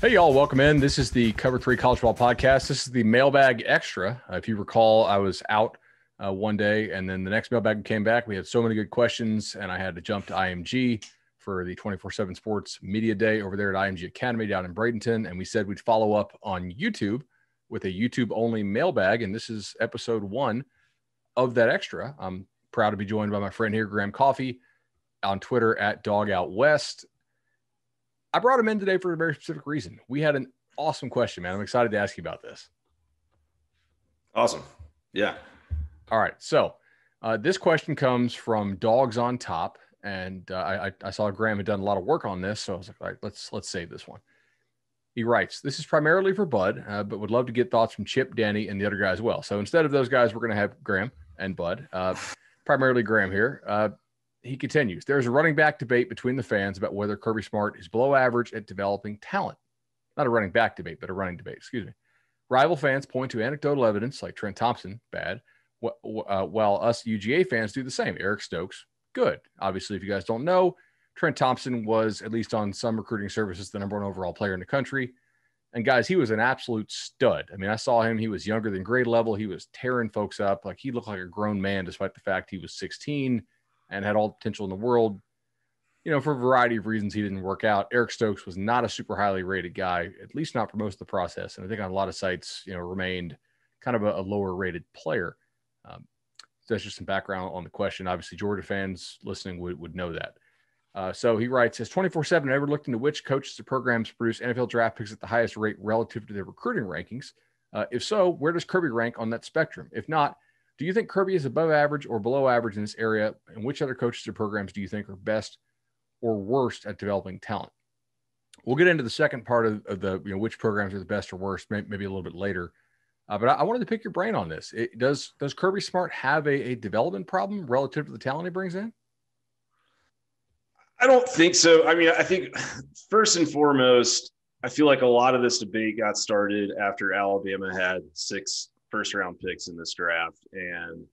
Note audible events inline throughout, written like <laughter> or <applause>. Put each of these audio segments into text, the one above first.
Hey, y'all, welcome in. This is the Cover Three College Ball Podcast. This is the mailbag extra. Uh, if you recall, I was out uh, one day and then the next mailbag came back. We had so many good questions, and I had to jump to IMG for the 24 7 Sports Media Day over there at IMG Academy down in Bradenton. And we said we'd follow up on YouTube with a YouTube only mailbag. And this is episode one of that extra. I'm proud to be joined by my friend here, Graham Coffee, on Twitter at Dawg Out West. I brought him in today for a very specific reason. We had an awesome question, man. I'm excited to ask you about this. Awesome. Yeah. All right. So uh, this question comes from Dogs on Top, and uh, I, I saw Graham had done a lot of work on this, so I was like, all right, let's let's save this one. He writes, "This is primarily for Bud, uh, but would love to get thoughts from Chip, Danny, and the other guys as well. So instead of those guys, we're going to have Graham and Bud. Uh, primarily Graham here. He continues There's a running back debate between the fans about whether Kirby Smart is below average at developing talent. Not a running back debate, but a running debate, excuse me. Rival fans point to anecdotal evidence like Trent Thompson, bad, uh, while us UGA fans do the same. Eric Stokes, good. Obviously, if you guys don't know, Trent Thompson was, at least on some recruiting services, the number one overall player in the country. And guys, he was an absolute stud. I mean, I saw him. He was younger than grade level. He was tearing folks up. Like he looked like a grown man, despite the fact he was 16 and had all the potential in the world. You know, for a variety of reasons, he didn't work out. Eric Stokes was not a super highly rated guy, at least not for most of the process. And I think on a lot of sites, you know, remained kind of a, a lower rated player. Um, so that's just some background on the question. Obviously, Georgia fans listening would, would know that. Uh, so he writes, has 24 7 ever looked into which coaches or programs produce NFL draft picks at the highest rate relative to their recruiting rankings? Uh, if so, where does Kirby rank on that spectrum? If not, do you think Kirby is above average or below average in this area? And which other coaches or programs do you think are best or worst at developing talent? We'll get into the second part of, of the, you know, which programs are the best or worst, maybe, maybe a little bit later. Uh, but I, I, wanted to pick your brain on this. It, does does Kirby Smart have a, a development problem relative to the talent he brings in? I don't think so. I mean, I think first and foremost, I feel like a lot of this debate got started after Alabama had six first round picks in this draft. And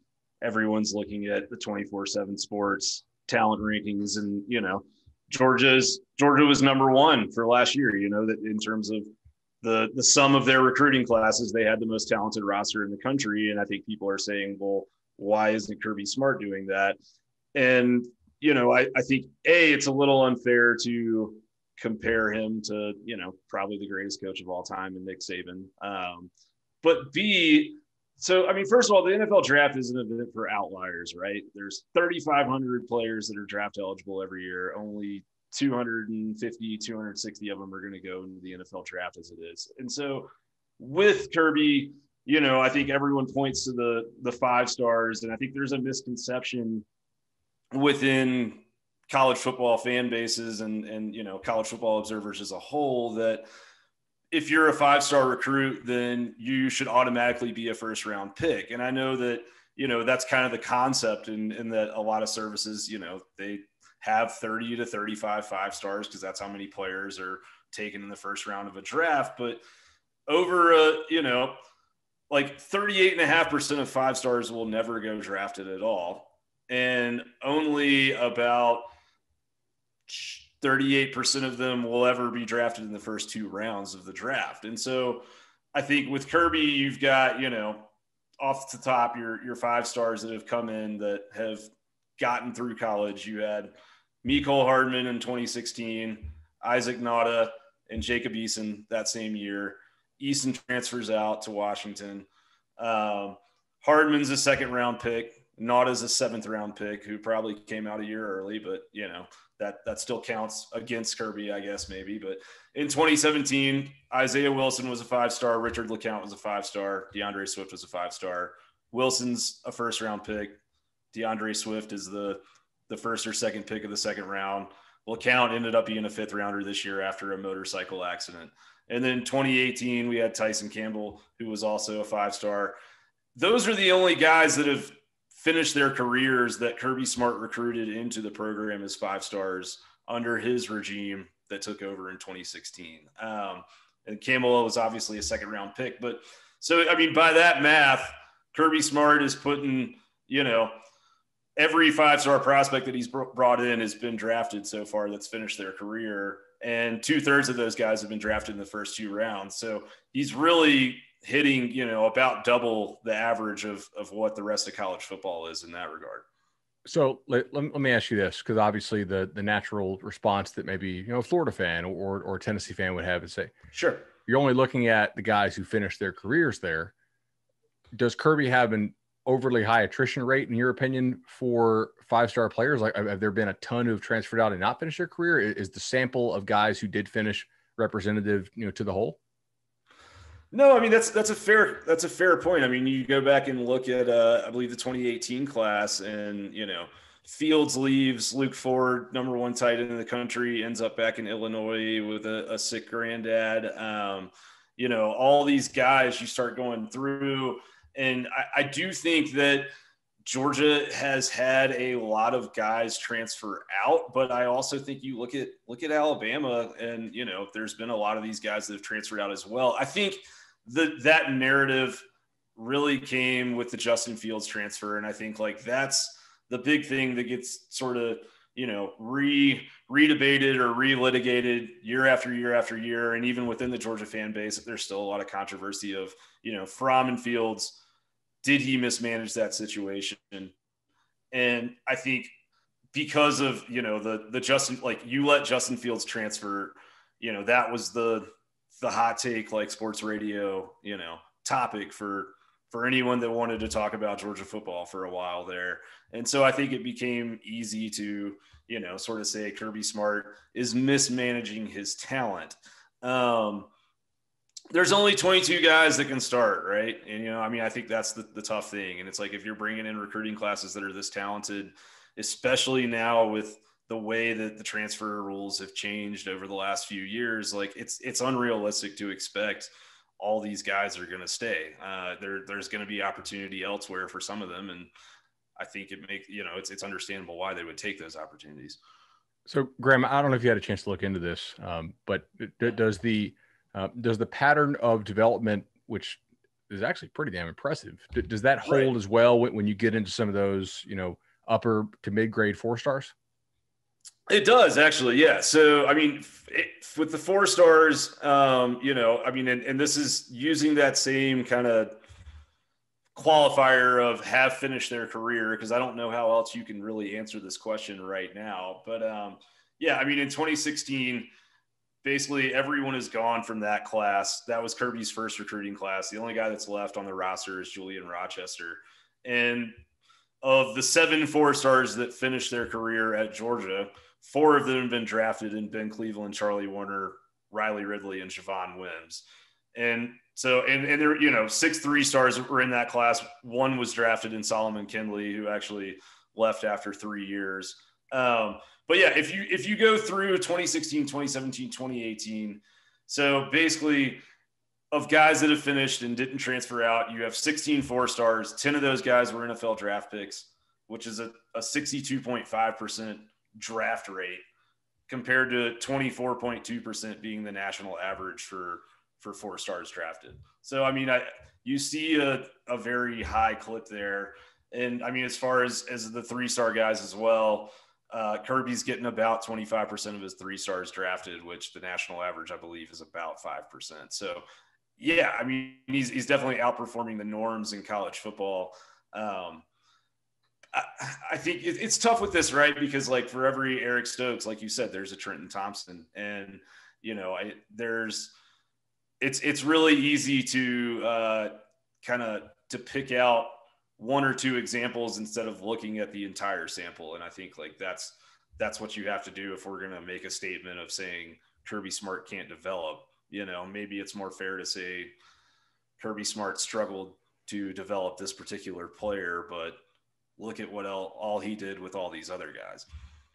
everyone's looking at the 24 7 sports talent rankings. And, you know, Georgia's Georgia was number one for last year, you know, that in terms of the the sum of their recruiting classes, they had the most talented roster in the country. And I think people are saying, well, why isn't Kirby Smart doing that? And, you know, I, I think A, it's a little unfair to compare him to, you know, probably the greatest coach of all time and Nick Saban. Um, but B, so I mean, first of all, the NFL draft is an event for outliers, right? There's 3,500 players that are draft eligible every year. Only 250, 260 of them are going to go into the NFL draft as it is. And so with Kirby, you know, I think everyone points to the the five stars, and I think there's a misconception within college football fan bases and and you know college football observers as a whole that if you're a five star recruit, then you should automatically be a first round pick. And I know that, you know, that's kind of the concept in, in that a lot of services, you know, they have 30 to 35 five stars because that's how many players are taken in the first round of a draft. But over, a, you know, like 38.5% of five stars will never go drafted at all. And only about 38% of them will ever be drafted in the first two rounds of the draft. And so I think with Kirby, you've got, you know, off the top, your, your five stars that have come in that have gotten through college. You had Mecole Hardman in 2016, Isaac Nauta, and Jacob Eason that same year. Eason transfers out to Washington. Um, Hardman's a second round pick. Nauta's a seventh round pick who probably came out a year early, but you know, that that still counts against Kirby, I guess maybe. But in 2017, Isaiah Wilson was a five star. Richard LeCounte was a five star. D'Andre Swift was a five star. Wilson's a first round pick. D'Andre Swift is the the first or second pick of the second round. LeCounte ended up being a fifth rounder this year after a motorcycle accident. And then 2018, we had Tyson Campbell, who was also a five star. Those are the only guys that have finish their careers that Kirby Smart recruited into the program as five stars under his regime that took over in 2016. Um, and Campbell was obviously a second round pick. But so, I mean, by that math, Kirby Smart is putting, you know, every five star prospect that he's brought in has been drafted so far that's finished their career and two thirds of those guys have been drafted in the first two rounds. So he's really hitting, you know, about double the average of of what the rest of college football is in that regard. So let, let, me ask you this, because obviously the the natural response that maybe you know a Florida fan or or Tennessee fan would have is say, sure, you're only looking at the guys who finished their careers there. Does Kirby have an overly high attrition rate in your opinion for five star players? Like, have there been a ton who have transferred out and not finished their career? Is the sample of guys who did finish representative, you know, to the whole? No, I mean that's that's a fair that's a fair point. I mean, you go back and look at uh, I believe the 2018 class, and you know, Fields leaves, Luke Ford, number one tight end in the country, ends up back in Illinois with a, a sick granddad. Um, you know, all these guys you start going through, and I, I do think that Georgia has had a lot of guys transfer out, but I also think you look at look at Alabama, and you know, there's been a lot of these guys that have transferred out as well. I think that that narrative really came with the Justin Fields transfer, and I think like that's the big thing that gets sort of you know re redebated or relitigated year after year after year, and even within the Georgia fan base, there's still a lot of controversy of you know Fromm and Fields. Did he mismanage that situation? And I think because of you know the the Justin like you let Justin Fields transfer, you know that was the the hot take like sports radio, you know, topic for for anyone that wanted to talk about Georgia football for a while there. And so I think it became easy to, you know, sort of say Kirby Smart is mismanaging his talent. Um, there's only 22 guys that can start, right? And, you know, I mean, I think that's the, the tough thing. And it's like if you're bringing in recruiting classes that are this talented, especially now with the way that the transfer rules have changed over the last few years, like it's it's unrealistic to expect all these guys are going to stay. Uh, there there's going to be opportunity elsewhere for some of them, and I think it make you know it's it's understandable why they would take those opportunities. So, Graham, I don't know if you had a chance to look into this, um, but does the uh, does the pattern of development, which is actually pretty damn impressive, does that hold right. as well when, when you get into some of those, you know, upper to mid grade four stars? It does actually, yeah. So I mean, it, with the four stars, um, you know, I mean, and, and this is using that same kind of qualifier of have finished their career because I don't know how else you can really answer this question right now. But um, yeah, I mean, in 2016, basically everyone is gone from that class. That was Kirby's first recruiting class. The only guy that's left on the roster is Julian Rochester, and of the seven four stars that finished their career at Georgia Four of them have been drafted in Ben Cleveland, Charlie Woerner, Riley Ridley, and Javon Wims. And so, and, and there, you know, six three stars were in that class. One was drafted in Solomon Kindley, who actually left after three years. Um, but yeah, if you if you go through 2016, 2017, 2018, so basically of guys that have finished and didn't transfer out, you have 16 four stars. 10 of those guys were NFL draft picks, which is a, a 62.5% draft rate compared to 24.2% being the national average for for four stars drafted. So I mean, I you see a, a very high clip there. And I mean, as far as as the three star guys as well, uh, Kirby's getting about 25% of his three stars drafted, which the national average, I believe, is about 5%. So, yeah, I mean, he's, he's definitely outperforming the norms in college football. Um, I, think it's tough with this, right? Because like for every Eric Stokes, like you said, there's a Trenton Thompson, and you know, I, there's it's it's really easy to uh, kind of to pick out one or two examples instead of looking at the entire sample. And I think like that's that's what you have to do if we're going to make a statement of saying Kirby Smart can't develop. You know, maybe it's more fair to say Kirby Smart struggled to develop this particular player, but look at what all, all he did with all these other guys.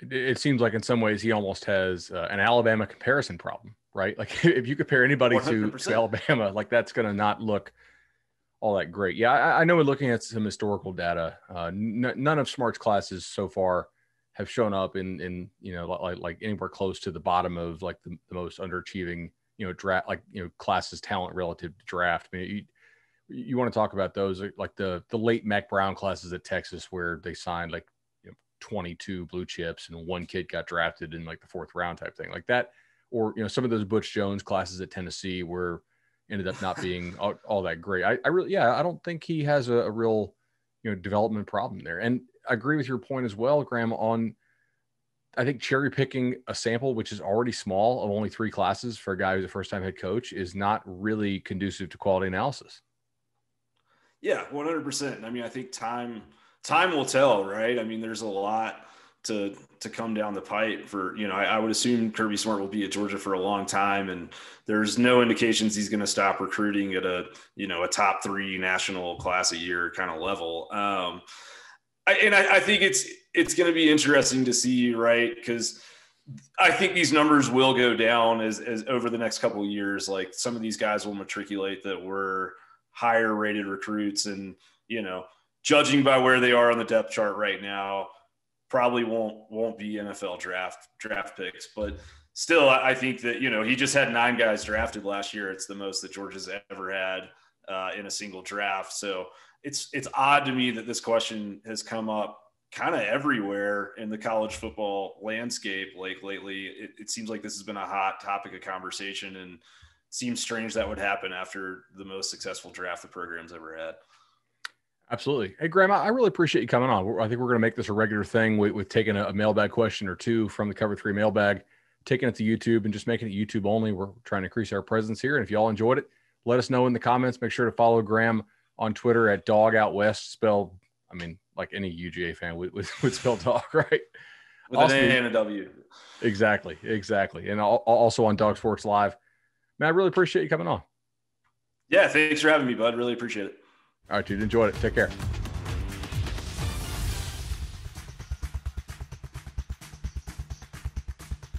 It, it seems like in some ways he almost has uh, an Alabama comparison problem, right? Like <laughs> if you compare anybody to, to, Alabama, like that's going to not look all that great. Yeah, I, I know we're looking at some historical data. Uh, n- none of Smart's classes so far have shown up in in you know like like anywhere close to the bottom of like the, the most underachieving you know draft like you know classes talent relative to draft. I mean, you, you want to talk about those like the the late Mack Brown classes at Texas where they signed like you know, 22 blue chips and one kid got drafted in like the fourth round type thing like that or you know some of those Butch Jones classes at Tennessee were ended up not being all, all, that great. I, I, really, yeah, I don't think he has a, a, real, you know, development problem there. And I agree with your point as well, Graham, on I think cherry picking a sample, which is already small of only three classes for a guy who's a first time head coach is not really conducive to quality analysis. Yeah, 100%. I mean, I think time, time will tell, right? I mean, there's a lot to to come down the pipe for you know I, I, would assume Kirby Smart will be at Georgia for a long time and there's no indications he's going to stop recruiting at a you know a top three national class a year kind of level. Um, I, and I, I think it's it's going to be interesting to see right? Because I think these numbers will go down as, as over the next couple of years. Like some of these guys will matriculate that were higher rated recruits and you know judging by where they are on the depth chart right now probably won't won't be NFL draft draft picks, but still, I think that you know he just had nine guys drafted last year. It's the most that Georgia's ever had uh, in a single draft. So it's it's odd to me that this question has come up kind of everywhere in the college football landscape. Like lately, it, it seems like this has been a hot topic of conversation, and seems strange that would happen after the most successful draft the program's ever had. Absolutely. Hey, Graham, I really appreciate you coming on. I think we're going to make this a regular thing with, with taking a, a, mailbag question or two from the Cover Three mailbag, taking it to YouTube and just making it YouTube only. We're trying to increase our presence here. And if you all enjoyed it, let us know in the comments. Make sure to follow Graham on Twitter at Dawg Out West, spelled, I mean, like any UGA fan would, would, would spell dog, <laughs> right? With also, an A and a W. Exactly. Exactly. And also on Dog Sports Live. Man, I really appreciate you coming on. Yeah. Thanks for having me, bud. Really appreciate it. All right, dude. Enjoyed it. Take care.